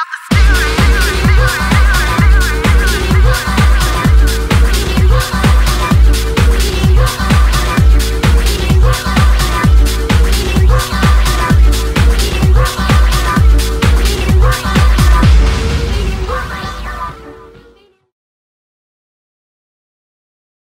out the